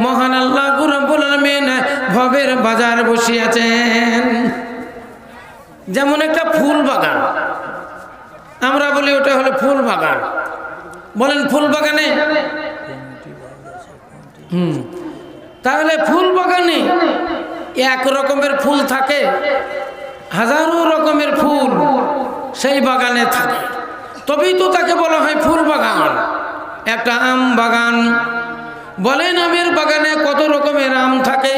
মহান আল্লাহ ভবের বাজার বসিয়েছেন। যেমন একটা ফুল বাগান। আমরা বলি ওটা হলো ফুল বাগান। বলেন ফুল বাগানে? হুম। তাহলে ফুল বাগানে এক রকমের ফুল থাকে, হাজারো রকমের ফুল সেই বাগানে থাকে। তবেই তো তাকে বলা হয় ফুল বাগান। একটা আম বাগান বলেন আমের বাগানে কত রকমের আম থাকে?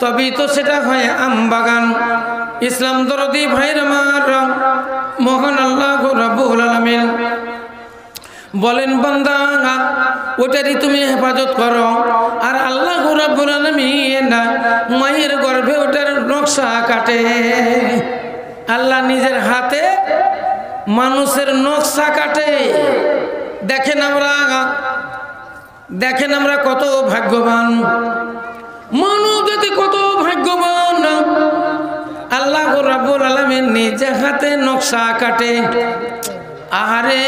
তবেই তো সেটা হয় আম বাগান। ইসলাম দরদি ভাইর আমার মহান আল্লাহ রব্বুল আলামিন। বলেন বান্দা, ওটারই তুমি হেফাজত করো। আর আল্লাহ রাব্বুল আলামিন মায়ের গর্ভে ওটার নকশা কাটে। আল্লাহ নিজের হাতে মানুষের নকশা কাটে। দেখেন আমরা দেখেন আমরা কত ভাগ্যবান। মানব জাতি কত ভাগ্যবান। আল্লাহ রাব্বুল আলামিন নিজে হাতে নকশা কাটে। আহারে,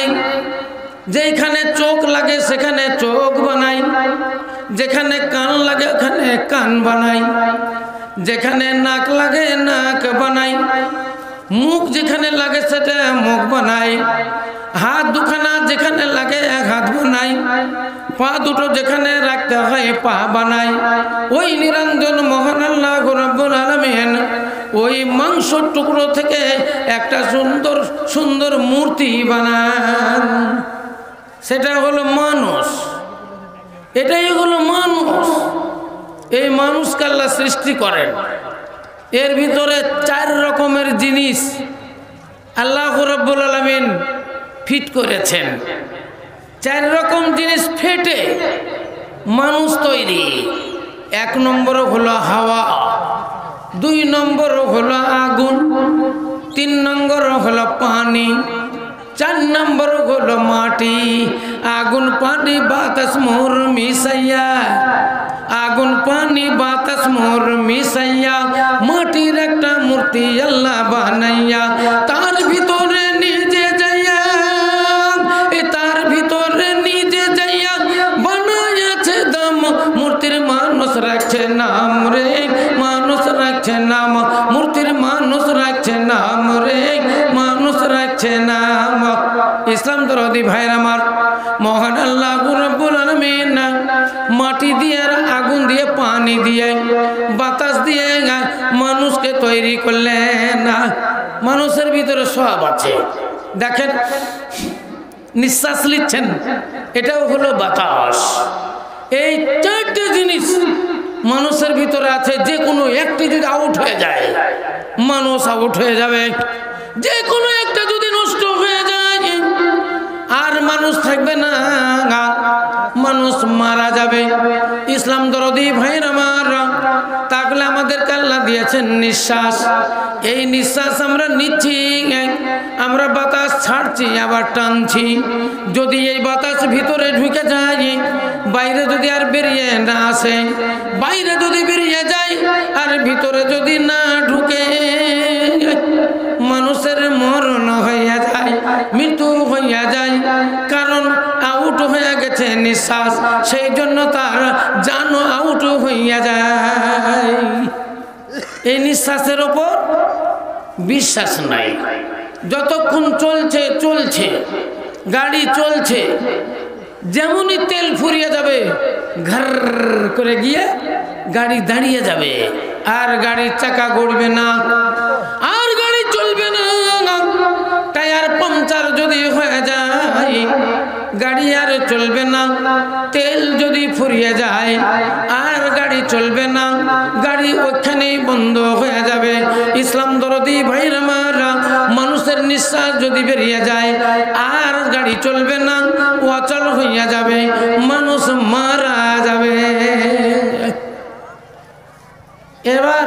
যেখানে চোখ লাগে সেখানে চোখ বানাই। যেখানে কান লাগে ওখানে কান বানাই। যেখানে নাক লাগে নাক বানাই। মুখ যেখানে লাগে সেটা মুখ বানাই। হাত দুখানা যেখানে লাগে হাত বানাই। পা দুটো যেখানে রাখতে হয়, পা বানাই ওই নিরঞ্জন মহান আল্লাহ রব্বুল আলমেন, ওই মাংসর টুকরো থেকে একটা সুন্দর সুন্দর মূর্তি বানান। সেটা হলো মানুষ। এটাই হলো মানুষ। এই মানুষকে আল্লাহ সৃষ্টি করেন। এর ভিতরে চার রকমের জিনিস আল্লাহ রব্বুল আলমিন ফিট করেছেন। চার রকম জিনিস ফেটে মানুষ তৈরি। এক নম্বর হলো হাওয়া, দুই নম্বর হলো আগুন, তিন নম্বর হলো পানি, চার নম্বর হলো মাটি। আগুন, পানি, বাতাস মোর মিশাইয়া, আগুন, পানি, বাতাস মোর মিশাইয়া, মাটির একটা মূর্তি আল্লাহ বানাইয়া, তার ভিতরে মানুষের ভিতরে সব আছে। দেখেন, নিঃশ্বাস নিচ্ছেন, এটাও হলো বাতাস। এই চারটে জিনিস মানুষের ভিতরে আছে যে কোনো একটি যদি আউট হয়ে যায়, মানুষ আউট হয়ে যাবে। যে কোনো একটা যদি নষ্ট হয়ে যায়, আর মানুষ থাকবে না, মানুষ মারা যাবে। ইসলাম দরদি ভাইর আমার তাহলে কাল্লা দিয়েছেন নিঃশ্বাস। এই নিঃশ্বাস আমরা নিচ্ছি আমরা বাতাস ছাড়ছি, আবার টানছি। যদি এই বাতাস ভিতরে ঢুকে যায়, বাইরে যদি আর বেরিয়ে না আসে, বাইরে যদি বেরিয়ে যায়, আর ভিতরে যদি না ঢুকে, মানুষের মরণ হইয়া যায়, মৃত্যু হইয়া যায়, কারণ আউট হয়ে গেছে নিঃশ্বাস, সেই জন্য তার জানো আউট হইয়া যায়। এই নিঃশ্বাসের ওপর বিশ্বাস নাই। যতক্ষণ চলছে চলছে। গাড়ি চলছে। যেমনই তেল ফুরিয়ে যাবে, ঘর করে গিয়ে গাড়ি দাঁড়িয়ে যাবে। আর গাড়ির চাকা গড়বে না। আর গাড়ি চলবে না। টায়ার পাংচার যদি হয়ে যায় গাড়ি আর চলবে না। তেল যদি ফুরিয়ে যায় আর গাড়ি চলবে না। গাড়ি ওখানেই বন্ধ হয়ে যাবে। ইসলাম দরদি ভাইরা মানুষের নিঃশ্বাস যদি বেরিয়ে যায় আর গাড়ি চলবে না অচল হইয়া যাবে মানুষ মারা যাবে। এবার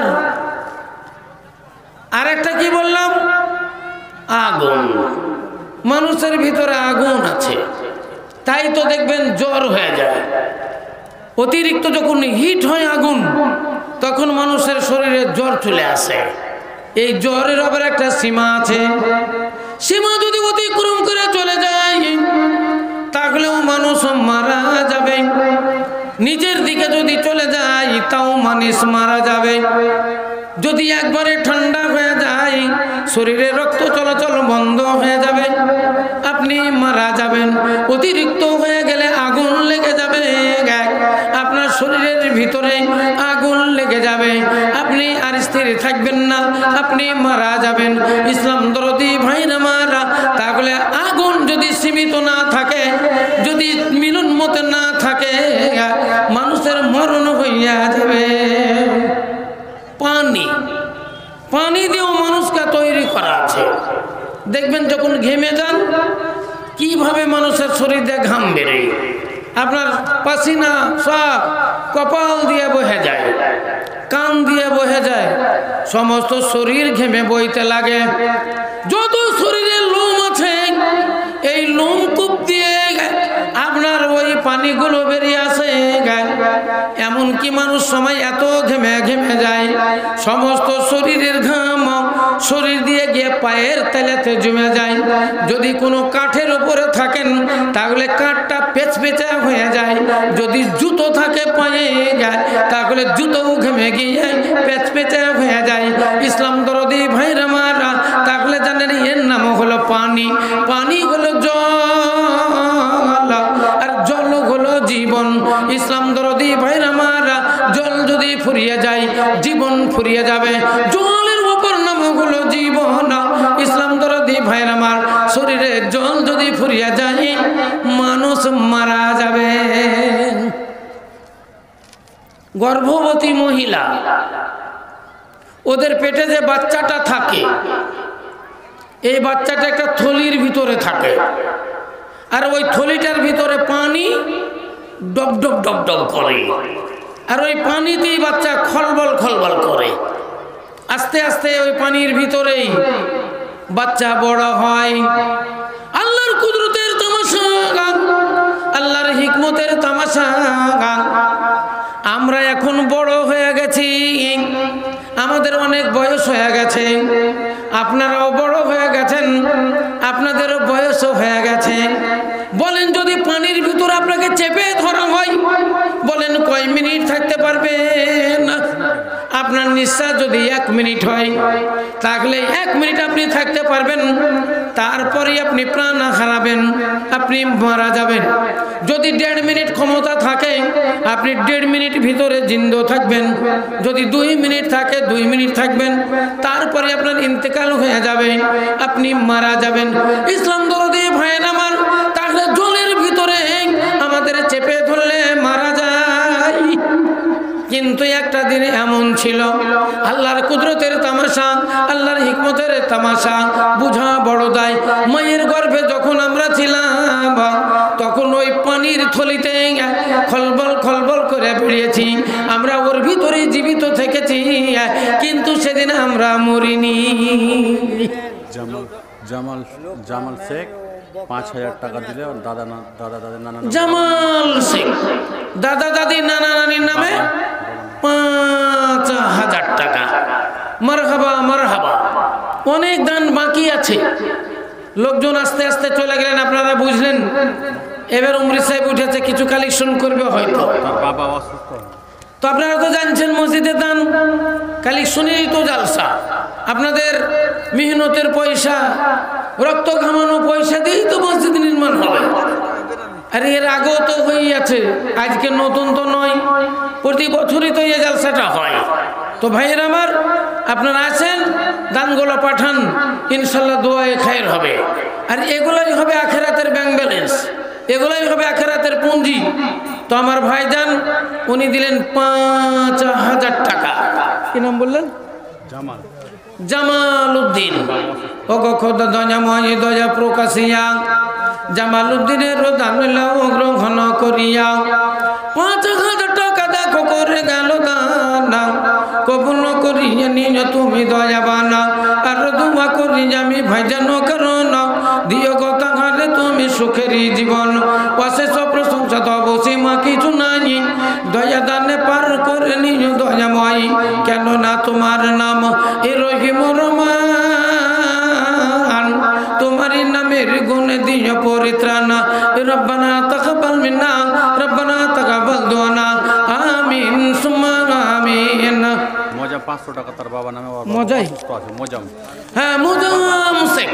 আরেকটা কি বললাম? আগুন। মানুষের ভিতরে আগুন আছে। তাই তো দেখবেন জ্বর হয়ে যায়। অতিরিক্ত যখন হিট হয় আগুন, তখন মানুষের শরীরে জ্বর চলে আসে। এই জ্বরের আবার একটা সীমা আছে। সীমা যদি অতিক্রম করে চলে যায়, তাহলেও মানুষ মারা যাবে। নিজের দিকে যদি চলে যায়, তাও মানুষ মারা যাবে। যদি একবারে ঠান্ডা হয়ে যায় শরীরে রক্ত চলাচল বন্ধ হয়ে যাবে। আপনি মারা যাবেন, অতিরিক্ত হয়ে গেলে আগুন লেগে যাবে। আপনার শরীরের ভিতরে আগুন লেগে যাবে। আপনি আর স্থির থাকবেন না, আপনি মারা যাবেন। ইসলাম দরদি ভাইরা মারা, তাহলে আগুন যদি সীমিত না থাকে, যদি মিলন মতে না থাকে, মানুষের মরণ হইয়া যাবে পানি পানি দিয়েও মানুষকে তৈরি করা আছে দেখবেন যখন ঘেমে যান, কীভাবে মানুষের শরীরে ঘাম বেরোয় আপনার পাসিনা সব কপাল দিয়ে বহে যায়, কান দিয়ে বহে যায়, সমস্ত শরীর ঘেমে বইতে লাগে। যত শরীরে লোম আছে, এই লোম কূপ দিয়ে আপনার ওই পানিগুলো বেরিয়ে আসে। এমনকি মানুষ সময় এত ঘেমে ঘেমে যায়, সমস্ত শরীরের ঘাম শরীর দিয়ে গিয়ে পায়ের তেলেতে জমে যায়। যদি কোনো কাঠের উপরে থাকেন, তাহলে কাঠটা পেচ হয়ে যায়। যদি জুতো থাকে পায়ে যায়, তাহলে জুতোও ঘেমে গিয়ে পেচ পেঁচা হয়ে যায়। ইসলাম দরদি ভাইরা মারা, তাহলে জানেন এর নাম হলো পানি। পানি হলো জল, আর জল হলো জীবন। ইসলাম দরদি ভাইরা মারা, জল যদি ফুরিয়ে যায়, জীবন ফুরিয়ে যাবে। জলের ফুরিয়ে যায় মানুষ মারা যাবে। গর্ভবতী মহিলা, ওদের পেটে যে বাচ্চাটা থাকে, এই বাচ্চাটা একটা থলির ভিতরে থাকে। আর ওই থলিটার ভিতরে পানি ডব ডব ডব ডব করে। আর ওই পানিতেই বাচ্চা খলবল খলবল করে। আস্তে আস্তে ওই পানির ভিতরেই বাচ্চা বড় হয়। হিকমতের তামাশা। আমরা এখন বড় হয়ে গেছি। আমাদের অনেক বয়স হয়ে গেছে। আপনারাও বড় হয়ে গেছেন। আপনাদেরও বয়সও হয়ে গেছে। বলেন যদি পানির ভিতর আপনাকে চেপে ধরা হয়, বলেন কয় মিনিট পারবেন আপনার নিঃশ্বাস যদি এক মিনিট হয়, তাহলে এক মিনিট আপনি থাকতে পারবেন তারপরে আপনি প্রাণ হারাবেন, আপনি মারা যাবেন। যদি দেড় মিনিট ক্ষমতা থাকে, আপনি দেড় মিনিট ভিতরে জিন্দ থাকবেন। যদি দুই মিনিট থাকে, দুই মিনিট থাকবেন, তারপরে আপনার ইন্তেকাল হয়ে যাবে, আপনি মারা যাবেন। ইসলাম দরদি ভাইয়ের আমার, তাহলে জলের ভিতরে আমাদের চেপে ধরলে কিন্তু একটা দিন এমন ছিল। আল্লাহর কুদরতের তামাশা আল্লাহর হিকমতের তামাশা বুঝা বড় দায়। মায়ের গর্ভে যখন আমরা ছিলাম তখন ওই পানির থলিতে খলবল খলবল করে বেরিয়েছি আমরা ওর ভিতরে জীবিত থেকেছি কিন্তু সেদিন আমরা মরিনি। জামাল জামাল জামাল শেখ পাঁচ হাজার টাকা দিলে দাদা দাদা দাদা নানা জামাল সিং দাদা দাদি নানা নানির নামে পাঁচ হাজার টাকা। মারহাবা মারহাবা। অনেক দান বাকি আছে। লোকজন আস্তে আস্তে চলে গেলেন আপনারা বুঝলেন? এবার উমরি সাহেব উঠেছে কিছু কালেকশন করবে হয়তো। তো আপনারা তো জানছেন মসজিদে দান। কালেকশনেরই তো জালসা। আপনাদের মেহনতের পয়সা রক্ত ঘামানো পয়সা দিয়েই তো মসজিদ নির্মাণ হবে। আর এর আগেও তো হয়েই আছে আজকে নতুন তো নয়। প্রতি বছরই তো এই জালসাটা হয়। তো ভাইয়ের আমার আপনারা আছেন দানগুলো পাঠান ইনশাল্লাহ দোয়ায় খায়ের হবে। আর এগুলোই হবে আখেরাতের ব্যাংক ব্যালেন্স এগুলোই হবে আখেরাতের পুঁজি। তো আমার ভাইজান উনি দিলেন পাঁচ হাজার টাকা। কি নাম বললেন? জামাল। জামাল উদ্দিন। ও খোদ দয়া ময় দয়া প্রকাশিয়া। জামাল উদ্দিনের দান লও গ্রহণ করিয়া পাঁচ হাজার টাকা দেখো করে গেল দানা। কবুল করিয়া নিয়ে তুমি দয়াবানা। আর দুয়া করি আমি ভাইজানো কারণ। দিও কথা ঘরে তুমি সুখেরই জীবন। অশেষ প্রশংসা তো বসে কিছু নাই। দয়া দানে পার করে নিও দয়াময়। কেন না তোমার নাম নির্গুণ দিও পরিত্রাণ। রব্বানা তাকাবাল মিন্না রব্বানা তাকাবাল দোয়ানা। আমিন সুম্মা আমিন। মোজাম 500 টাকা তার বাবা নামে মোজাই? মোজাম। হ্যাঁ মোজাম হোসেন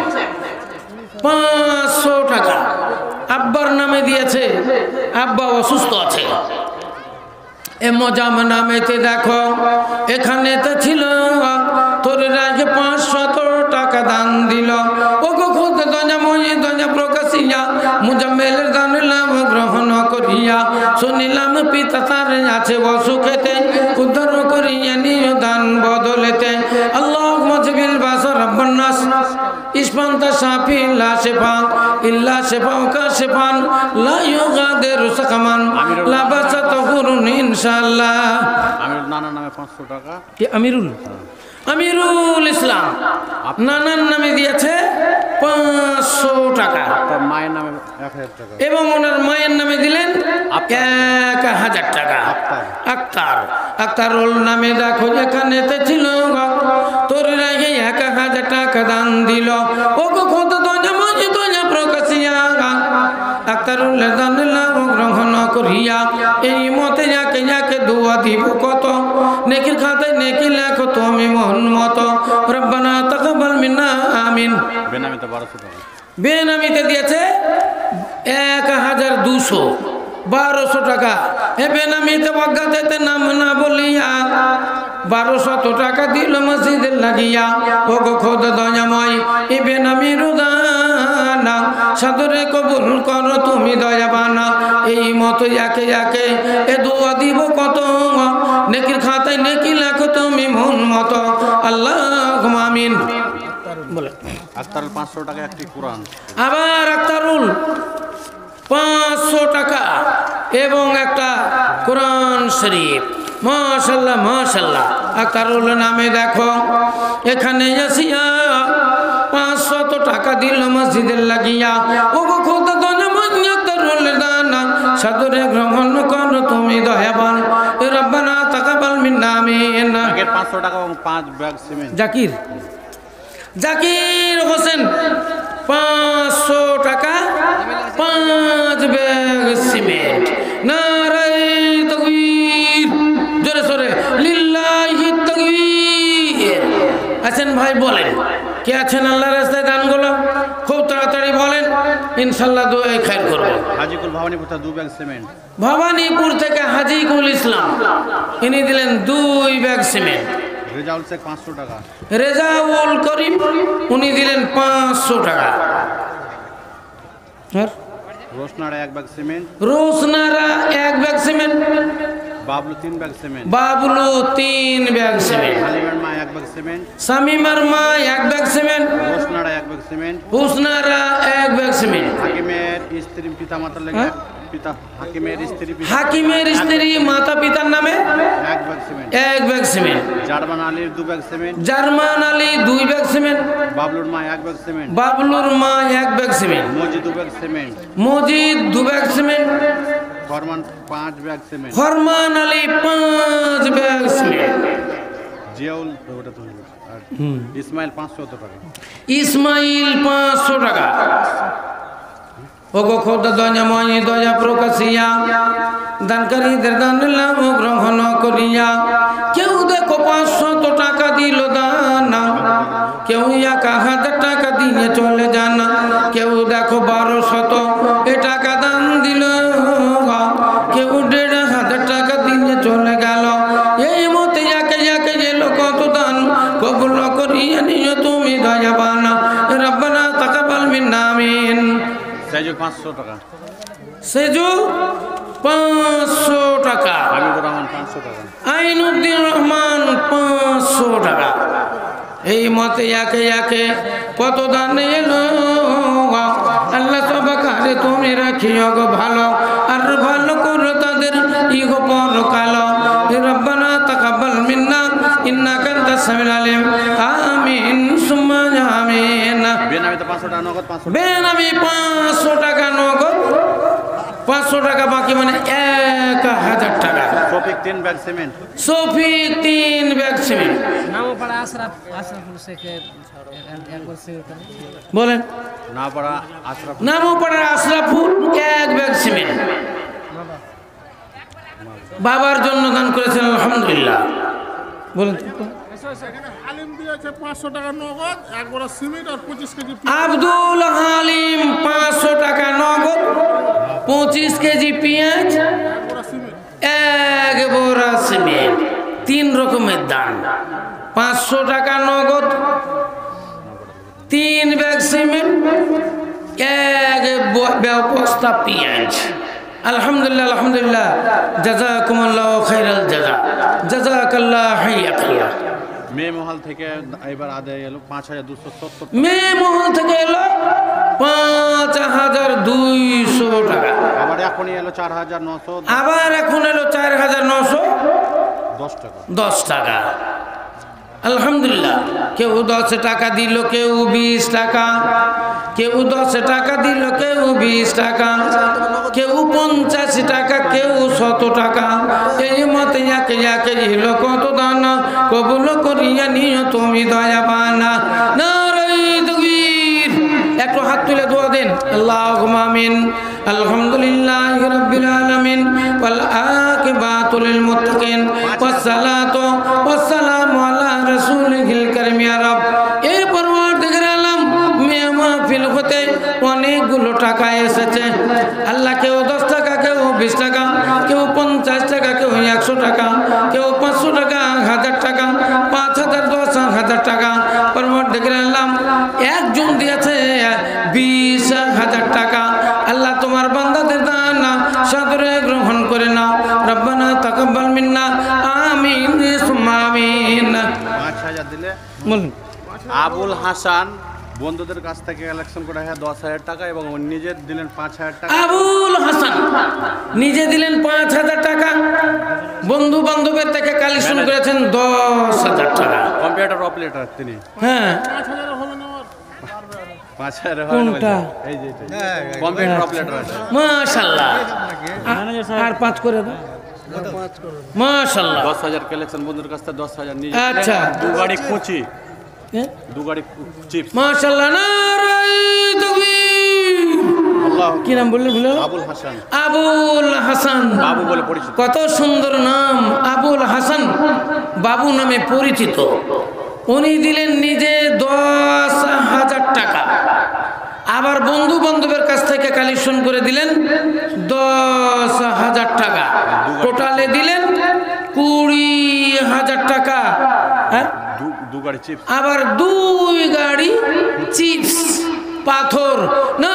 500 টাকা। আব্বার নামে দিয়েছে। আব্বা অসুস্থ আছে। এ মজাম নামেতে দেখো এখানে তো ছিল তোর রাজ পাঁচশত টাকা দান দিল। শুনিলাম পিতা তার আছে অসুখেতে উদ্ধার করিয়া নিয় দান বদলেতে। আল্লাহ মজবিল বাসর রব্বান্নাস ইসপান্তা সাফি লা শেফা ইল্লা শেফা কা শেফান লা ইউগাদিরু সাকামান লা বাসা তাহুরুন ইনশাআল্লাহ। আমি নানার নামে পাঁচশো টাকা। কি আমিরুল? আমিরুল ইসলাম। নানার নামে দিয়েছে পাঁচশো টাকা। মায়ের নামে এবং ওনার মায়ের নামে দিলেন এক হাজার টাকা। আক্তার। আক্তার। আক্তারুল নামে দেখো এখানে তো ছিল। তোর রাগে এক হাজার টাকা দান দিল। ও কত দঞ্জা মজি দঞ্জা প্রকাশিয়া আক্তারুল দান করিয়া এই মতে যাকে যাকে দোয়া দিব কত? নেকির খাতায় নেকি লেখো তুমি মন মতো। রব্বানা তাকাবাল মিন্না আমিন। বেনামিতে বারোশো বেনামিতে দিয়েছে এক হাজার দুশো বারোশো টাকা। এ বেনামিতে বজ্ঞাতে নাম না বলিয়া বারোশত টাকা দিল মসজিদের লাগিয়া। ও গো খোদ দয়াময় এ বেনামি রুদানা সাদরে কবুল করো তুমি দয়াবানা। এই মতো একে একে এ দোয়া দিব কত নেকির খাতায় নেকি লেখো তুমি মন মতো। আল্লাহ আমিন। বলে। আক্তার পাঁচশো টাকা একটি কোরআন। আবার আক্তারুল পাঁচশো টাকা এবং একটা কোরআন শরীফ। মাশাল্লাহ মাশাল্লাহ আক্তারুল নামে দেখো। এখানে আসিয়া টাকা দিল মসজিদের লাগিয়া। ও গো খোদ দানা সাদরে গ্রহণ কর তুমি দয়াবান। রব্বানা তাকাবাল মিন্না আমিন। আগের পাঁচশো টাকা এবং পাঁচ ব্যাগ সিমেন্ট। জাকির জাকির হোসেন পাঁচশো টাকা পাঁচ ব্যাগ সিমেন্ট। নারাই তকবীর জোরে সোরে। লিল্লাহি তকবীর। আছেন ভাই বলেন। কে আছেন আল্লাহ রাস্তায় দানগুলো? খুব তাড়াতাড়ি বলেন ইনশাল্লাহ দোয়াই খায়ের করব। হাজিকুল ভবানীপুর দু ব্যাগ সিমেন্ট। ভবানীপুর থেকে হাজিকুল ইসলাম। ইনি দিলেন দুই ব্যাগ সিমেন্ট। রেজাউল শেখ পাঁচশো টাকা। রেজাউল করিম উনি দিলেন পাঁচশো টাকা। আর? রোশনাড়া এক ব্যাগ সিমেন্ট। রোশনারা এক ব্যাগ সিমেন্ট। বাবলু তিন ব্যাগ সিমেন্ট বাবলু তিন ব্যাগ সিমেন্ট হালিমের মা এক ব্যাগ সিমেন্ট শামিমার মা এক ব্যাগ সিমেন্ট রোশনাড়া এক ব্যাগ সিমেন্ট হুসনারা এক ব্যাগ সিমেন্ট হাকিমের স্ত্রী পিতা মাতার লেগে হ্যাঁ? পিতা হাকিমের স্ত্রী হাকিমের স্ত্রী মাতা পিতার নামে এক ব্যাগ সিমেন্ট এক ব্যাগ সিমেন্ট জার্মান আলীর দু ব্যাগ সিমেন্ট জার্মান আলী দুই ব্যাগ সিমেন্ট বাবলুর মা এক ব্যাগ সিমেন্ট বাবলুর মা এক ব্যাগ সিমেন্ট মজি দু ব্যাগ সিমেন্ট মজিদ দু ব্যাগ সিমেন্ট আলী পাঁচ ব্যাগ সিমেন্ট। জিয়াউল ওটা তো। আর ইসমাইল পাঁচশো টাকা। ইসমাইল পাঁচশো টাকা। ওগো খোদ দয়া ময় দয়া প্রকাশিয়া দানকারীদের দান লাভ গ্রহণ করিয়া। কেউ দেখো পাঁচশত টাকা দিল দানা কেউ এক হাজার টাকা দিয়ে চলে সাইজুল পাঁচশো টাকা। সেজু পাঁচশো টাকা। হাবিবুর রহমান পাঁচশো টাকা। আইনুদ্দিন রহমান পাঁচশো টাকা। এই মতে একে একে কত দান এলো আল্লাহ সব কারে তুমি রাখিও গো ভালো। আর ভালো করো তাদের ইহ পর কালো রব্বানা তাকাব্বাল মিন্না ইন্নাকা আনতাস সামিউল আলিম। আমিন বেনামিতে পাঁচশো টাকা নগদ পাঁচশো আমি পাঁচশো টাকা নগদ পাঁচশো টাকা বাকি মানে এক হাজার টাকা। তিন ব্যাগ সিমেন্ট। সফি তিন ব্যাগ সিমেন্ট। নামও আশরাফ আশরাফুল শেখের বলেন। না আশরাফ নামও আশরাফুল এক ব্যাগ সিমেন্ট। বাবার জন্য দান করেছেন আলহামদুলিল্লাহ। বলেন। আব্দুল হালিম পাঁচশো টাকা নগদ পঁচিশ কেজি পেঁয়াজ এক বোরা সিমেন্ট তিন রকমের দান পাঁচশো টাকা নগদ তিন ব্যাগ সিমেন্ট এক বস্তা পেঁয়াজ। আলহামদুলিল্লাহ আলহামদুলিল্লাহ। জাজাকুমুল্লাহ খাইরাল জাজা। জাজাকাল্লাহ হাইয়াকাল্লাহ। মে মহল থেকে এবার আদায় এলো পাঁচ হাজার দুশো সত্তর মে মহল থেকে এলো পাঁচ হাজার দুইশো টাকা। আবার এখনই এলো চার হাজার নশো আবার এখন এলো চার হাজার নশো দশ টাকা। দশ টাকা। আলহামদুলিল্লাহ কেউ দশ টাকা দিল কেউ বিশ টাকা। কেউ দশ টাকা দিল কেউ বিশ টাকা। কেউ পঞ্চাশ টাকা কেউ শত টাকা। এই মতে কত দানা কবুল করিয়া নিও তুমি দয়া নারাই তকবীর একটু হাত তুলে দোয়া দেন। আল্লাহ আলহামদুলিল্লাহ রব্বিল আলামিন। ওয়াল আকিবাতু লিল মুত্তাকিন। ওয়াস সালাতু ওয়াস সালামু আলা রাসূলিল কারীম। ইয়া রব এই পরওয়ারদিগার আলম, মেয়ে মাহফিল হতে অনেকগুলো টাকা এসেছে। আল্লাহ কেউ দশ টাকা, কেউ বিশ টাকা হাজার টাকা। আল্লাহ তোমার বান্দাদের দান সাদরে গ্রহণ করে নাও রব্বানা তাকাব্বাল মিন্না আমিন সুম্মা আমিন। পাঁচ হাজার দিলে? বলুন। আবুল হাসান বন্ধুদের কাছ থেকে কালেকশন করে হ্যাঁ দশ হাজার টাকা এবং ও নিজের দিলেন পাঁচ হাজার টাকা। আবুল হাসান নিজে দিলেন পাঁচ হাজার টাকা। বন্ধু বান্ধবের থেকে কালেকশন করেছেন দশ হাজার টাকা। কম্পিউটার অপারেটর তিনি। হ্যাঁ। মাশাল্লাহ। আর পাঁচ করে দাও। মাশাল্লাহ। দশ হাজার কালেকশন বন্ধুর কাছ থেকে দশ হাজার নিজে আচ্ছা। দু গাড়ি কুচি। হ্যাঁ? দু গাড়ি চিপস। মাশাল্লাহ। নারাই তাকবীর আল্লাহ। কি নাম বললেন ভুলে আবুল হাসান। আবুল হাসান। বাবু বলে পরিচিত। কত সুন্দর নাম। আবুল হাসান বাবু নামে পরিচিত। উনি দিলেন নিজে দশ টাকা। আবার বন্ধু বান্ধবের কাছ থেকে কালেকশন করে দিলেন দশ হাজার টাকা। টোটালে দিলেন কুড়ি হাজার টাকা। হ্যাঁ? আবার দুই গাড়ি চিপস পাথর। তাকবীর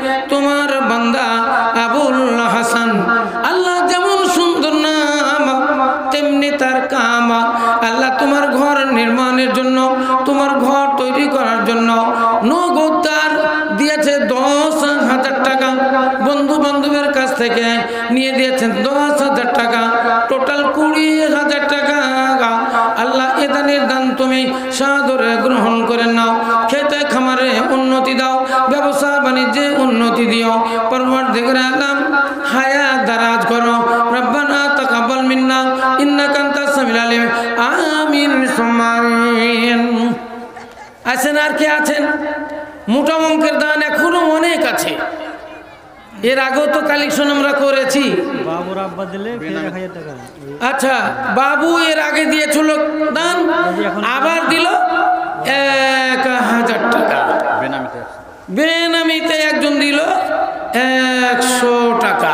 থেকে নিয়ে দিয়েছেন দশ হাজার টাকা। টোটাল কুড়ি হাজার টাকা। আল্লাহ এ দানের দান তুমি সাদরে গ্রহণ করে নাও। খেতে খামারে উন্নতি দাও। ব্যবসা বাণিজ্যে উন্নতি দিও। পরবর দেখে আলাম হায়া দারাজ করো। রব্বানা তাকাব্বাল মিন্না, ইন্নাকা আনতাস সামিল আলিম। আমিন সুম্মা আছেন আর কে আছেন? মোটা অঙ্কের দান এখনও অনেক আছে। এর আগেও তো কালেকশন আমরা করেছি। বাবুর আব্বা দিলে এক হাজার টাকা আচ্ছা বাবু এর আগে দিয়েছিল দান আবার দিল এক হাজার টাকা। বেনামিতে বেনামিতে একজন দিল একশো টাকা।